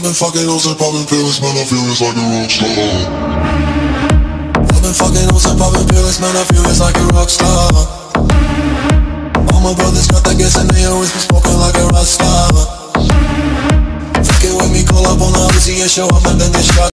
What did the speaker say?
I've been fucking hoes and popping pills, man, I feel it's like a rock star. I've been fucking hoes and popping pills, man, I feel it's like a rock star. All my brothers got that gas and they always be smoking like a rock star. Fucking with me, call up on the Uzi and show up and then get shot.